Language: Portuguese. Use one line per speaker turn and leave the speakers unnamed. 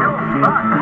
Não vai.